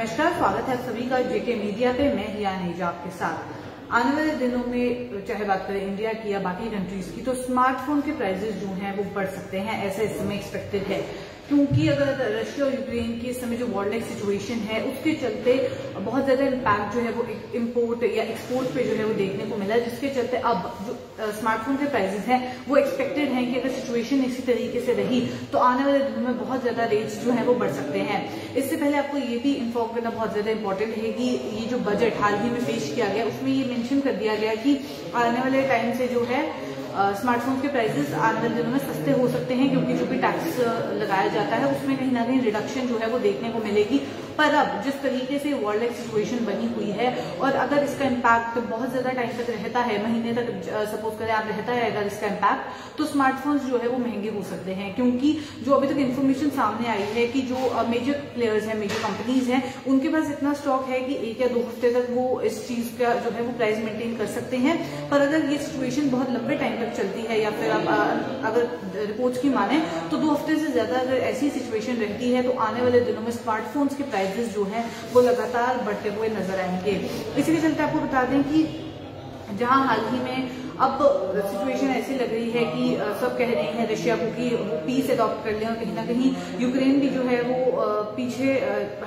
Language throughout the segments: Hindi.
नमस्कार, स्वागत है सभी का जेके मीडिया पे, मैं हिया नेजा आपके साथ। आने वाले दिनों में, चाहे बात करें इंडिया की या बाकी कंट्रीज़ की तो स्मार्टफ़ोन के प्राइसेस जो हैं, वो बढ़ सकते हैं, ऐसा इस समय एक्सपेक्टेड है। क्योंकि अगर रशिया और यूक्रेन की इस समय जो वर्ल्ड लाइक सिचुएशन है, उसके चलते बहुत ज़्यादा इम्पैक्ट जो है, वो इम्पोर्ट या एक्सपोर्ट पे जो है, वो देखने को मिला जिसके चलते अब जो स्मार्टफ़ोन के प्राइसेस हैं, वो एक्सपेक्टेड हैं कि अगर सिचुएशन इसी तरीके से रही तो आने वाले दिनों में बहुत ज़्यादा रेट्स जो है, वो बढ़ सकते हैं। इससे पहले आपको ये भी इन्फॉर्म करना बहुत ज़्यादा इंपॉर्टेंट है कि ये जो बजट हाल ही में पेश किया गया, उसमें ये मेंशन कर दिया गया कि आने वाले टाइम से जो है स्मार्टफ़ोन के प्राइसेस आने वाले दिनों में सस्ते हो सकते हैं, क्योंकि जो भी टैक्स लगाया जाता है, उसमें कहीं ना कहीं रिडक्शन जो है वो देखने को मिलेगी। पर अब जिस तरीके से वर्ल्ड लाइक सिचुएशन बनी हुई है, और अगर इसका इम्पैक्ट बहुत ज़्यादा टाइम तक रहता है, महीने तक सपोज़ करें आप रहता है अगर इसका इम्पैक्ट तो स्मार्टफोन्स जो है वो महँगे हो सकते हैं, क्योंकि जो अभी तक इन्फॉर्मेशन सामने आई है कि जो मेजर प्लेयर्स हैं मेजर कंपनीज़ हैं, उनके पास इतना स्टॉक है कि एक या दो हफ़्ते तक वो इस चीज़ का जो है वो प्राइस मेंटेन कर सकते हैं। पर अगर ये सिचुएशन बहुत लंबे टाइम तक चलती है, या फिर आप अगर रिपोर्ट्स की माने तो दो हफ़्ते से ज़्यादा अगर ऐसी सिचुएशन रहती है तो आने वाले दिनों में स्मार्टफोन्स के प्राइस प्राइजेस जो हैं, वो लगातार बढ़ते हुए नज़र आएँगे। इसी के चलते आपको बता दें कि जहाँ हाल ही में अब सिचुएशन ऐसी लग रही है कि सब कह रहे हैं रशिया को कि वो पीस अडॉप्ट कर लें और कहीं ना कहीं यूक्रेन भी जो है वो पीछे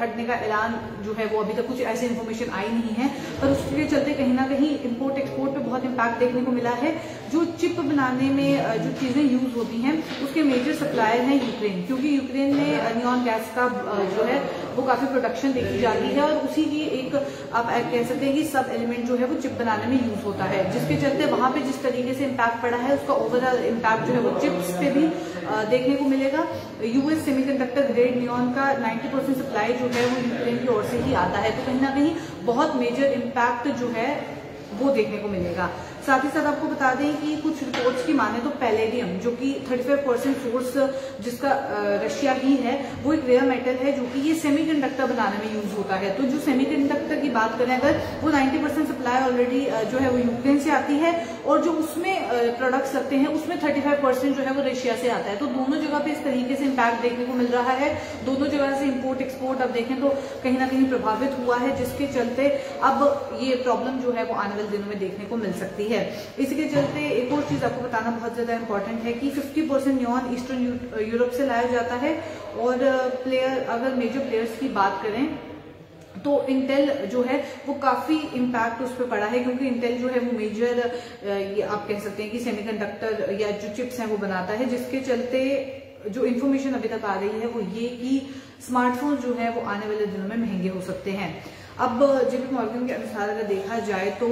हटने का ऐलान जो है वो अभी तक कुछ ऐसी इन्फॉर्मेशन आई नहीं है। पर उसके चलते कहीं ना कहीं इम्पोर्ट एक्सपोर्ट पे बहुत इम्पैक्ट देखने को मिला है। जो चिप बनाने में जो चीज़ें यूज़ होती हैं, उसके मेजर सप्लायर हैं यूक्रेन क्योंकि यूक्रेन में नियॉन गैस का जो है, वो काफ़ी प्रोडक्शन देखी जाती है और उसी की एक, आप कह सकते हैं कि सब एलिमेंट जो है, वो चिप बनाने में यूज़ होता है। जिसके चलते वहाँ पे जिस तरीके से इम्पैक्ट पड़ा है, उसका ओवरऑल इम्पैक्ट जो है, वो चिप्स पे भी देखने को मिलेगा। यूएस सेमीकंडक्टर ग्रेड नियॉन का 90 परसेंट सप्लाई जो है, वो यूक्रेन की ओर से ही आता है। तो कहीं ना कहीं बहुत मेजर इम्पैक्ट जो है, वो देखने को मिलेगा। साथ ही साथ आपको बता दें कि कुछ रिपोर्ट्स की माने तो पैलेडियम जो कि 35 परसेंट सोर्स जिसका रशिया ही है, वो एक रेयर मेटल है, जो कि ये सेमीकंडक्टर बनाने में यूज़ होता है। तो जो सेमीकंडक्टर की बात करें अगर, वो 90 परसेंट सप्लाई ऑलरेडी जो है वो यूक्रेन से आती है, और जो उसमें प्रोडक्ट्स लगते हैं, उसमें 35 परसेंट जो है वो रशिया से आता है। तो दोनों जगह पे इस तरीके से इम्पैक्ट देखने को मिल रहा है। दोनों जगह से इम्पोर्ट एक्सपोर्ट अब देखें तो कहीं ना कहीं प्रभावित हुआ है, जिसके चलते अब ये प्रॉब्लम जो है वो आने वाले दिनों में देखने को मिल सकती है। है। इसी के चलते एक और चीज़ आपको बताना बहुत ज़्यादा इंपॉर्टेंट है कि 50 परसेंट न्यून ईस्टर्न यूरोप से लाया जाता है और प्लेयर अगर मेजर प्लेयर्स की बात करें तो इंटेल जो है वो काफ़ी इम्पैक्ट उस पर पड़ा है क्योंकि इंटेल जो है वो मेजर आप कह सकते हैं कि सेमीकंडक्टर या जो चिप्स हैं वो बनाता है, जिसके चलते जो इन्फॉर्मेशन अभी तक आ रही है वो ये कि स्मार्टफ़ोन जो है वो आने वाले दिनों में महँगे हो सकते हैं। अब जेपी मॉर्गन के अनुसार अगर देखा जाए तो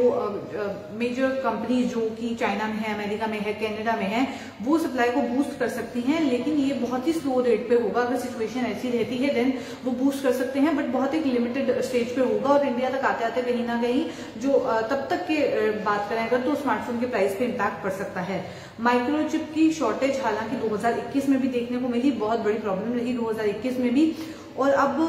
मेजर कंपनी जो कि चाइना में है अमेरिका में है कनाडा में है, वो सप्लाई को बूस्ट कर सकती हैं, लेकिन ये बहुत ही स्लो रेट पे होगा। अगर सिचुएशन ऐसी रहती है देन वो बूस्ट कर सकते हैं बट बहुत एक लिमिटेड स्टेज पे होगा और इंडिया तक आते आते कहीं ना कहीं जो तब तक के बात करें अगर तो स्मार्टफ़ोन के प्राइस पे इम्पैक्ट पड़ सकता है। माइक्रोचिप की शॉर्टेज हालाँकि 2021 में भी देखने को मिली, बहुत बड़ी प्रॉब्लम रही। 2021 में भी और अब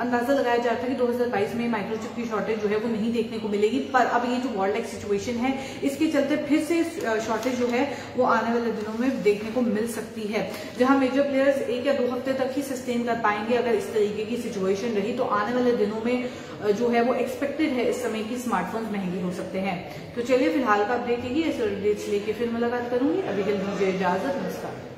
अंदाज़ा लगाया जा रहा था कि 2022 में माइक्रोचिप की शॉर्टेज जो है वो नहीं देखने को मिलेगी, पर अब ये जो वर्ल्ड लाइक सिचुएशन है, इसके चलते फिर से शॉर्टेज जो है वो आने वाले दिनों में देखने को मिल सकती है। जहाँ मेजर प्लेयर्स एक या दो हफ़्ते तक ही सस्टेन कर पाएँगे अगर इस तरीके की सिचुएशन रही तो आने वाले दिनों में जो है वो एक्सपेक्टेड है इस समय की स्मार्टफ़ोन महँगे हो सकते हैं। तो चलिए फ़िलहाल का अपडेट यही है लेके फिर मुलाकात करूँगी। अभी के लिए इजाज़त, नमस्कार।